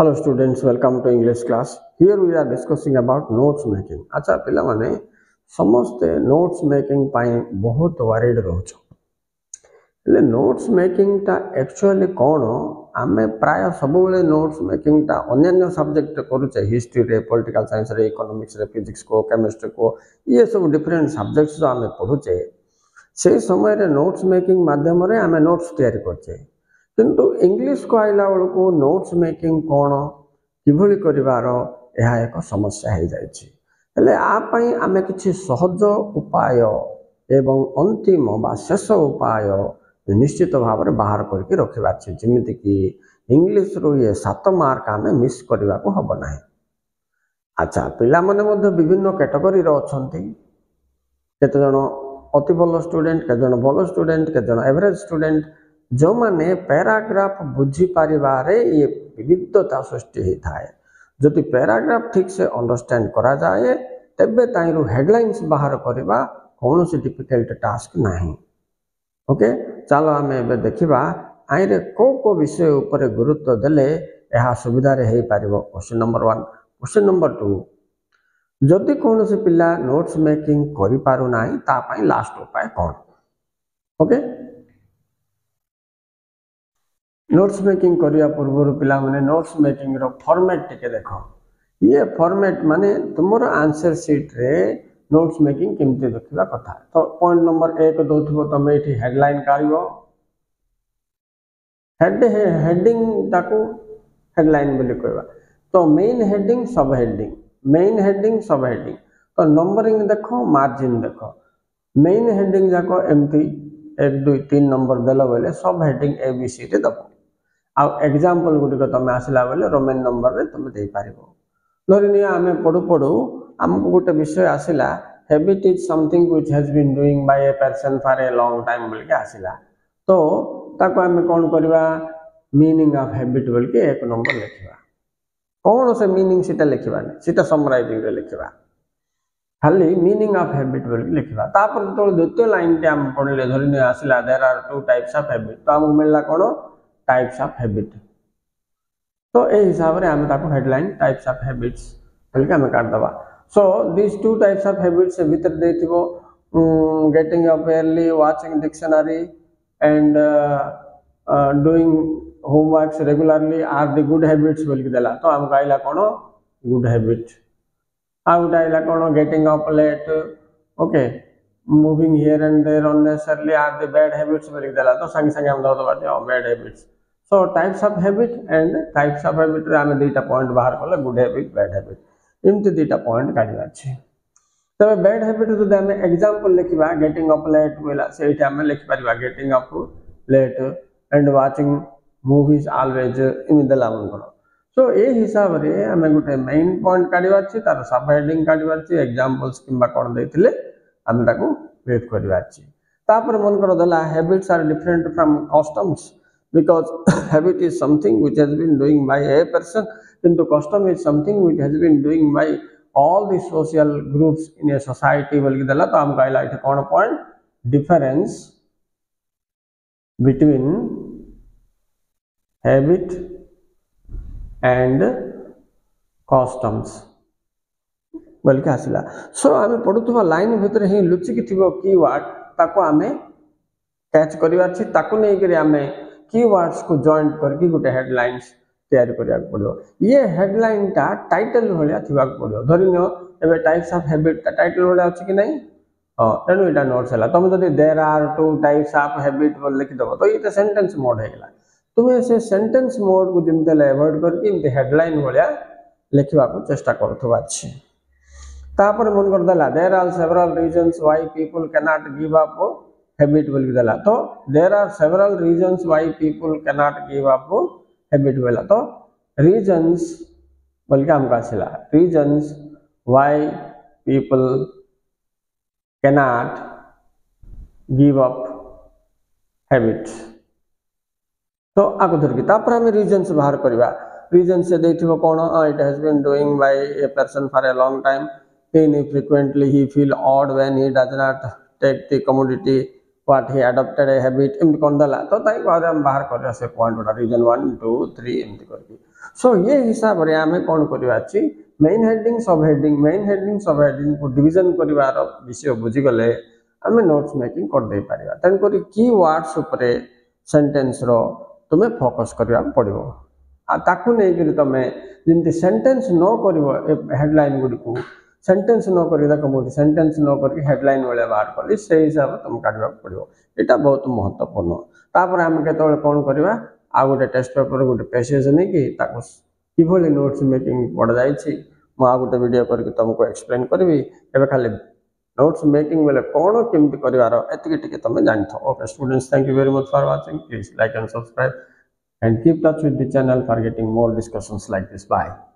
Hello students, welcome to English class. Here we are discussing about notes making. ଆଚ୍ଛା ପିଲାମାନେ ସମସ୍ତେ notes making ପାଇଁ ବହୁତ ୱାରିଡ୍ ରହୁଛ ହେଲେ notes makingଟା ଆକ୍ଚୁଆଲି କ'ଣ ଆମେ ପ୍ରାୟ ସବୁବେଳେ notes makingଟା ଅନ୍ୟାନ୍ୟ ସବଜେକ୍ଟରେ କରୁଛେ ହିଷ୍ଟ୍ରିରେ ପଲିଟିକାଲ ସାଇନ୍ସରେ ଇକୋନୋମିକ୍ସରେ ଫିଜିକ୍ସକୁ କେମିଷ୍ଟ୍ରିକୁ ଇଏ ସବୁ ଡିଫରେଣ୍ଟ ସବଜେକ୍ଟସ ଯେଉଁ ଆମେ ପଢ଼ୁଛେ ସେଇ ସମୟରେ notes making ମାଧ୍ୟମରେ ଆମେ notes ତିଆରି କରୁଛେ କିନ୍ତୁ ଇଂଲିଶକୁ ଆଇଲା ବେଳକୁ ନୋଟ୍ସ ମେକିଂ କ'ଣ କିଭଳି କରିବାର ଏହା ଏକ ସମସ୍ୟା ହେଇଯାଇଛି। ହେଲେ ଆ ପାଇଁ ଆମେ କିଛି ସହଜ ଉପାୟ ଏବଂ ଅନ୍ତିମ ବା ଶେଷ ଉପାୟ ନିଶ୍ଚିତ ଭାବରେ ବାହାର କରିକି ରଖିବାର ଅଛି। ଯେମିତିକି ଇଂଲିଶରୁ ଇଏ ସାତ ମାର୍କ ଆମେ ମିସ୍ କରିବାକୁ ହେବ ନାହିଁ। ଆଚ୍ଛା ପିଲାମାନେ ମଧ୍ୟ ବିଭିନ୍ନ କ୍ୟାଟେଗୋରୀର ଅଛନ୍ତି। କେତେଜଣ ଅତି ଭଲ ଷ୍ଟୁଡେଣ୍ଟ କେତେଜଣ ଭଲ ଷ୍ଟୁଡେଣ୍ଟ କେତେଜଣ ଏଭରେଜ ଷ୍ଟୁଡେଣ୍ଟ ଯେଉଁମାନେ ପ୍ୟାରାଗ୍ରାଫ ବୁଝିପାରିବାରେ ଇଏ ବିବିଧତା ସୃଷ୍ଟି ହେଇଥାଏ ଯଦି ପ୍ୟାରାଗ୍ରାଫ ଠିକ୍ସେ ଅଣ୍ଡରଷ୍ଟାଣ୍ଡ କରାଯାଏ ତେବେ ତାହିଁରୁ ହେଡ଼ଲାଇନ୍ସ ବାହାର କରିବା କୌଣସି ଡିଫିକଲ୍ଟ ଟାସ୍କ ନାହିଁ ଓକେ ଚାଲ ଆମେ ଏବେ ଦେଖିବା ଆଇରେ କେଉଁ କେଉଁ ବିଷୟ ଉପରେ ଗୁରୁତ୍ୱ ଦେଲେ ଏହା ସୁବିଧାରେ ହେଇପାରିବ question number one question number two ଯଦି କୌଣସି ପିଲା ନୋଟ୍ସ ମେକିଂ କରିପାରୁନାହିଁ ତା ପାଇଁ ଲାଷ୍ଟ ଉପାୟ କ'ଣ ଓକେ ନୋଟ୍ସ ମେକିଂ କରିବା ପୂର୍ବରୁ ପିଲାମାନେ ନୋଟ୍ସ ମେକିଂର ଫର୍ମାଟ୍ ଟିକେ ଦେଖ ଇଏ ଫର୍ମାଟ୍ ମାନେ ତୁମର ଆନ୍ସର ସିଟ୍ରେ ନୋଟ୍ସ ମେକିଂ କେମିତି ଦେଖିବା କଥା ତ ପଏଣ୍ଟ ନମ୍ବର ଏକ ଦେଉଥିବ ତୁମେ ଏଠି ହେଡ଼ଲାଇନ୍ କାଢ଼ିବ ହେଡ଼ ହେଡ଼ିଂଟାକୁ ହେଡ଼ଲାଇନ୍ ବୋଲି କହିବା ତ main heading sub heading main heading sub heading ତ ନମ୍ବରିଂ ଦେଖ ମାର୍ଜିନ୍ ଦେଖ ମେନ୍ ହେଡ଼ିଂ ଯାକ ଏମିତି ଏକ ଦୁଇ ତିନି ନମ୍ବର ଦେଲ ବୋଇଲେ ସବ୍ ହେଡ଼ିଂ ଏ ବି ସିରେ ଦେବ ଆଉ ଏକ୍ଜାମ୍ପଲ୍ ଗୁଡ଼ିକ ତୁମେ ଆସିଲା ବେଳେ ରୋମାନ୍ ନମ୍ବରରେ ତୁମେ ଦେଇପାରିବ ଧରିନିଅ ଆମେ ପଢ଼ୁ ପଢ଼ୁ ଆମକୁ ଗୋଟେ ବିଷୟ ଆସିଲା habit is something which has been doing by a person for a long time ବୋଲିକି ଆସିଲା ତ ତାକୁ ଆମେ କ'ଣ କରିବା ମିନିଂ ଅଫ୍ ହ୍ୟାବିଟ୍ ବୋଲିକି ଏକ ନମ୍ବର ଲେଖିବା କ'ଣ ସେ ମିନିଂ ସେଟା ଲେଖିବାନି ସେଟା ସମରାଇଜିଂରେ ଲେଖିବା ଖାଲି ମିନିଂ ଅଫ୍ ହ୍ୟାବିଟ୍ ବୋଲିକି ଲେଖିବା ତାପରେ ଯେତେବେଳେ ଦ୍ୱିତୀୟ ଲାଇନ୍ଟି ଆମେ ପଢ଼ିଲେ ଧରିନିଅ ଆସିଲା there are two types of habit ତ ଆମକୁ ମିଳିଲା କ'ଣ टाइप्स ऑफ़ हैबिट तो ए हिसाब रे आम ताको हेडलाइन टाइप्स ऑफ़ हैबिट्स बोलके आम काट दबा। So this two types of habits से भीतर देथिबो getting up early watching dictionary and doing homeworks regularly are the good habits बोलके देला। तो आम काइला कोन गुड हैबिट आ उठाइला कोन getting up late okay moving here and there unnecessarily are the bad habits बोलके देला। तो संगे संगे हम दो बाटे bad habits so types of habit and types of ହ୍ୟାବିଟ୍ରେ ଆମେ ଦୁଇଟା ପଏଣ୍ଟ ବାହାର କଲେ ଗୁଡ୍ ହ୍ୟାବିଟ୍ ବ୍ୟାଡ୍ ହ୍ୟାବିଟ୍ ଏମିତି ଦୁଇଟା ପଏଣ୍ଟ କାଢ଼ିବାର ଅଛି ତେବେ ବ୍ୟାଡ୍ ହ୍ୟାବିଟ୍ ଯଦି ଆମେ ଏକ୍ଜାମ୍ପଲ୍ ଲେଖିବା ଗେଟିଂ ଅପ୍ ଲେଟ୍ ବୋଇଲା ସେଇଠି ଆମେ ଲେଖିପାରିବା getting up late and watching movies always ଏମିତି ଦେଲା ମନେକର ସୋ ଏ ହିସାବରେ ଆମେ ଗୋଟେ ମେନ୍ ପଏଣ୍ଟ କାଢ଼ିବାର ଅଛି ତାର ସବ୍ ହେଡିଂ କାଢ଼ିବାର ଅଛି ଏକ୍ଜାମ୍ପଲ୍ସ କିମ୍ବା କ'ଣ ଦେଇଥିଲେ ଆମେ ତାକୁ କ୍ରିଏଟ୍ କରିବାର ଅଛି ତାପରେ ମନେକର ଦେଲା habits are different from customs because habit is something which has been doing by a person into custom is something which has been doing by all the social groups in a society ಬಲ್ಗಿದೆಲ್ಲ ತಾಮ್ ಕಾಯಿಲ ಇಟ್ ಕೋಣ point difference between habit and customs बोलिक आसला so आम पढ़ुवा line भितर ही लुचिकी थी कीवर्ड ताको आम कैच करार आम कीवर्ड्स को जॉइंट करके गोटे हेडलाइंस तैयारी करिया पड़ो ये हेडलाइनटा टाइटल भलिया थिबाक पड़ो धरिनियो एबे टाइप्स ऑफ़ हैबिट टाइटल भलिया अछि कि नहीं हाँ तेनु एटा नोट्स हला। तुम जदि there are two types of habit बोल लिखि दबो तो ये सेंटेंस मोड हेगला तुमे से सेंटेंस मोड को जिमते अवॉइड करके इमते हेडलाइन भलिया लिखिबा को चेष्टा करथबा अछि तापर मन कर there are several reasons why people can not give up habit बोल देला तो there are several reasons why people can give up habit बोला तो रीजंस हमका आसिला reasons why people can not give up तो आगो धरकी तापर हम रीजंस बाहर रीजन से देथिबो कोन? It has been doing by a person for a long time frequently he feel odd when he does not take the commodity what he he a habit habit कौन करदेला तो ताई को आम बाहर कर से पॉइंट गुड़ा रिजन वन टू थ्री एमती करके सो ये हिसाब रे आम कौन करवा main heading sub heading main heading sub heading को डिवीज़न करार विषय बुझीगले आम नोट्स मेकिंग करदे पार तेणुकर की वार्डस उपर सेन्टेन्सर तुम फोकस करवा पड़ो ताकू नहीं तुम जमी सेन्टेन्स न कर हेडलैन गुड़ी ସେଣ୍ଟେନ୍ସ ନ କରିକି ତାକୁ କୁହନ୍ତି ସେଣ୍ଟେନ୍ସ ନ କରିକି ହେଡ଼ଲାଇନ୍ ଭଳିଆ ବାହାର କଲି ସେଇ ହିସାବରେ ତୁମେ କାଢ଼ିବାକୁ ପଡ଼ିବ ଏଇଟା ବହୁତ ମହତ୍ତ୍ୱପୂର୍ଣ୍ଣ ତାପରେ ଆମେ କେତେବେଳେ କ'ଣ କରିବା ଆଉ ଗୋଟେ ଟେଷ୍ଟ ପେପର ଗୋଟେ ପେସେଜ୍ ନେଇକି ତାକୁ କିଭଳି ନୋଟ୍ସ ମେକିଂ ପଢ଼ାଯାଇଛି ମୁଁ ଆଉ ଗୋଟେ ଭିଡ଼ିଓ କରିକି ତୁମକୁ ଏକ୍ସପ୍ଲେନ୍ କରିବି ଏବେ ଖାଲି ନୋଟ୍ସ ମେକିଂ ବେଲେ କ'ଣ କେମିତି କରିବାର ଏତିକି ଟିକେ ତୁମେ ଜାଣିଥାଅ okay students thank you very much for watching please like and subscribe and keep touch with the channel for getting more discussions like this. Bye.